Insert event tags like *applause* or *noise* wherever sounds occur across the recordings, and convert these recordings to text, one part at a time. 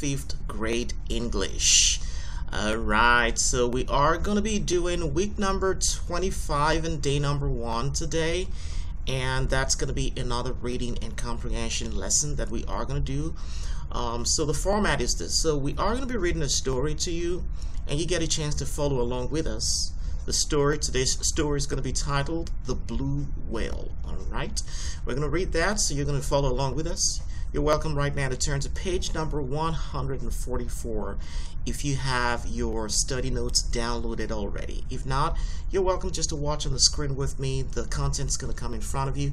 fifth grade English. Alright, so we are going to be doing week number 25 and day number one today. And that's going to be another reading and comprehension lesson that we are going to do. Um, so the format is this. So we are going to be reading a story to you and you get a chance to follow along with us. The story, today's story is going to be titled The Blue Whale. All right, we're going to read that, so you're going to follow along with us. You're welcome right now to turn to page number 144 if you have your study notes downloaded already. If not, you're welcome just to watch on the screen with me. The content's going to come in front of you,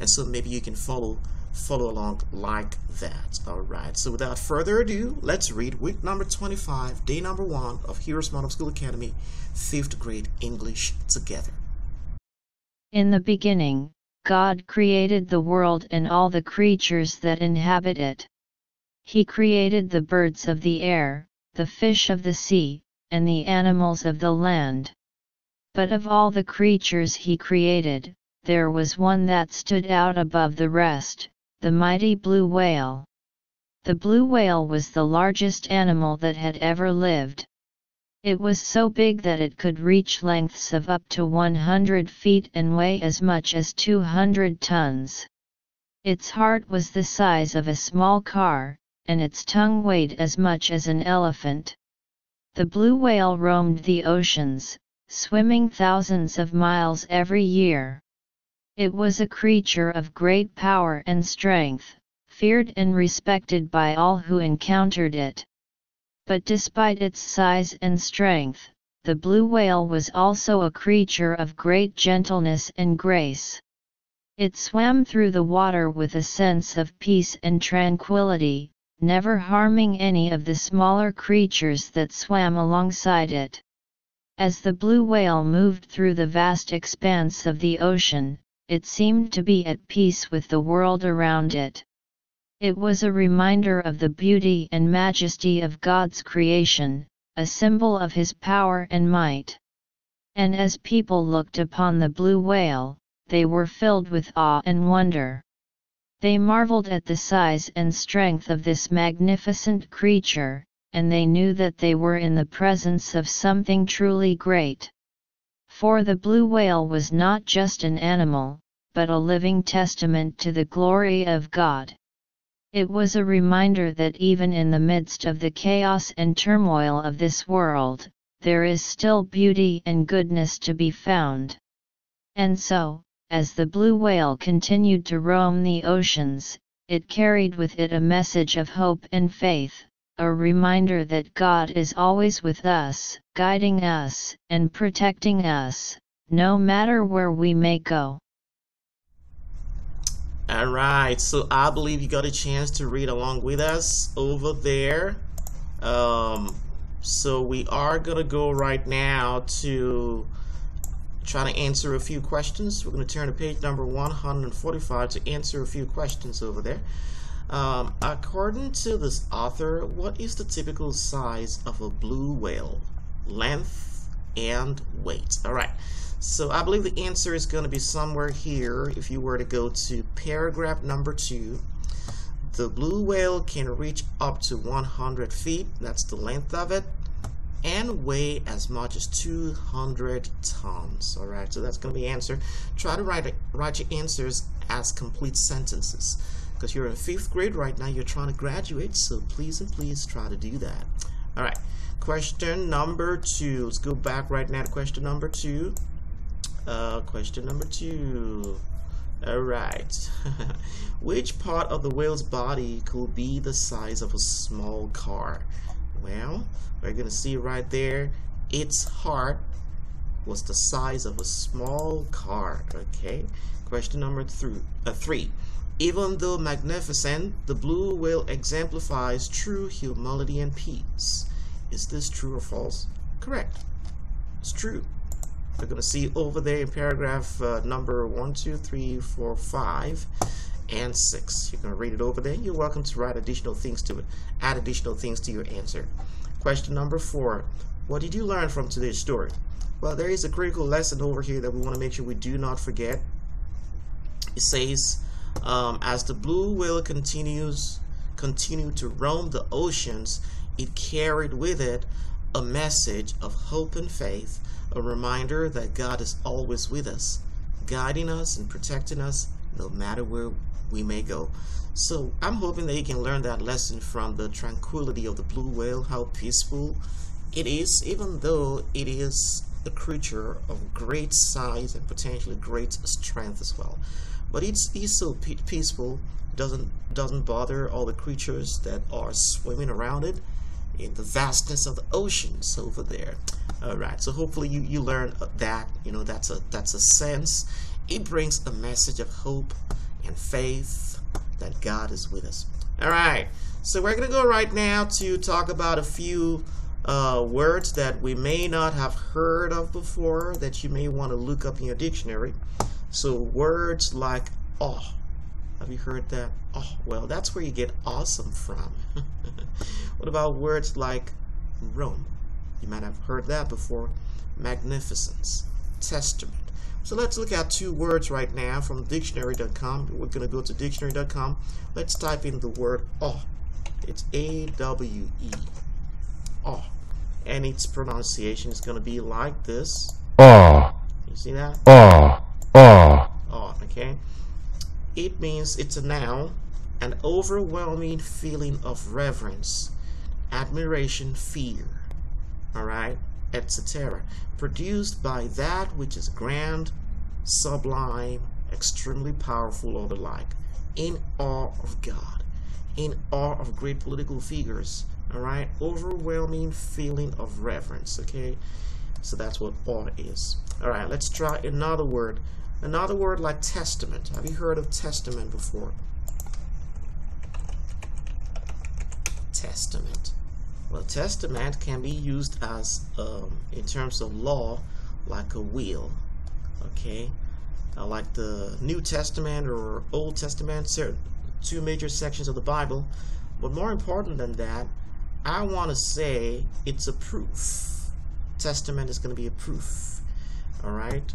and so maybe you can follow follow along like that. All right, so without further ado, let's read week number 25, day number one of HeroesMart Homeschool Academy, fifth grade English together. In the beginning, God created the world and all the creatures that inhabit it. He created the birds of the air, the fish of the sea, and the animals of the land. But of all the creatures he created, there was one that stood out above the rest, the mighty blue whale. The blue whale was the largest animal that had ever lived. It was so big that it could reach lengths of up to 100 feet and weigh as much as 200 tons. Its heart was the size of a small car, and its tongue weighed as much as an elephant. The blue whale roamed the oceans, swimming thousands of miles every year. It was a creature of great power and strength, feared and respected by all who encountered it. But despite its size and strength, the blue whale was also a creature of great gentleness and grace. It swam through the water with a sense of peace and tranquility, never harming any of the smaller creatures that swam alongside it. As the blue whale moved through the vast expanse of the ocean, it seemed to be at peace with the world around it. It was a reminder of the beauty and majesty of God's creation, a symbol of His power and might. And as people looked upon the blue whale, they were filled with awe and wonder. They marveled at the size and strength of this magnificent creature, and they knew that they were in the presence of something truly great. For the blue whale was not just an animal, but a living testament to the glory of God. It was a reminder that even in the midst of the chaos and turmoil of this world, there is still beauty and goodness to be found. And so, as the blue whale continued to roam the oceans, it carried with it a message of hope and faith, a reminder that God is always with us, guiding us, and protecting us, no matter where we may go. All right, so I believe you got a chance to read along with us over there. Um, so we are gonna go right now to try to answer a few questions. We're gonna turn to page number 145 to answer a few questions over there. Um, according to this author, what is the typical size of a blue whale? Length and weight. All right. So I believe the answer is going to be somewhere here. If you were to go to paragraph number two, the blue whale can reach up to 100 feet. That's the length of it and weigh as much as 200 tons. All right, so that's going to be answer. Try to write, write your answers as complete sentences because you're in fifth grade right now you're trying to graduate so please and please try to do that all right question number two let's go back right now to question number two uh, question number two all right *laughs* which part of the whale's body could be the size of a small car well we're gonna see right there its heart was the size of a small car okay question number three uh, three even though magnificent, the blue whale exemplifies true humility and peace. Is this true or false? Correct. It's true. We're going to see over there in paragraph uh, number one, two, three, four, five, and 6. You're going to read it over there. You're welcome to write additional things to it. Add additional things to your answer. Question number 4. What did you learn from today's story? Well, there is a critical lesson over here that we want to make sure we do not forget. It says, um, as the blue whale continues continued to roam the oceans, it carried with it a message of hope and faith, a reminder that God is always with us, guiding us and protecting us no matter where we may go. So I'm hoping that you can learn that lesson from the tranquility of the blue whale, how peaceful it is, even though it is a creature of great size and potentially great strength as well. But it's, it's so peaceful, doesn't doesn't bother all the creatures that are swimming around it in the vastness of the oceans over there. All right, so hopefully you you learn that you know that's a that's a sense. It brings a message of hope and faith that God is with us. All right, so we're gonna go right now to talk about a few uh, words that we may not have heard of before that you may want to look up in your dictionary. So words like oh, have you heard that? Oh, well, that's where you get awesome from. *laughs* what about words like roam? You might have heard that before. Magnificence, testament. So let's look at two words right now from dictionary.com. We're going to go to dictionary.com. Let's type in the word awe. It's A-W-E. Awe. And its pronunciation is going to be like this. Awe. You see that? Awe. Awe. Awe, okay? It means it's a noun, an overwhelming feeling of reverence, admiration, fear, all right, etc., produced by that which is grand, sublime, extremely powerful, or the like, in awe of God, in awe of great political figures, all right, overwhelming feeling of reverence, okay? So that's what awe is. All right, let's try another word Another word like testament. Have you heard of testament before? Testament. Well, testament can be used as, um, in terms of law, like a will. Okay? Uh, like the New Testament or Old Testament, two major sections of the Bible. But more important than that, I want to say it's a proof. Testament is going to be a proof. All right?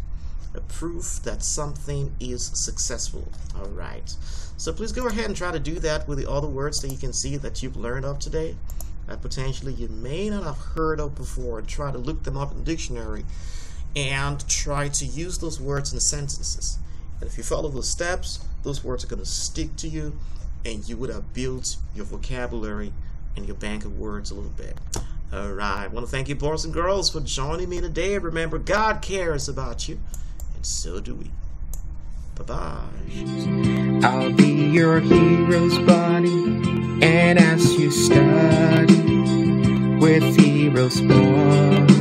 A proof that something is successful. All right. So please go ahead and try to do that with the other words that you can see that you've learned of today that potentially you may not have heard of before. Try to look them up in the dictionary and try to use those words in sentences. And if you follow those steps, those words are going to stick to you and you would have built your vocabulary and your bank of words a little bit. All right. I want to thank you, boys and girls, for joining me today. Remember, God cares about you so do we. Bye-bye. I'll be your hero's buddy, and as you study with HeroesMart.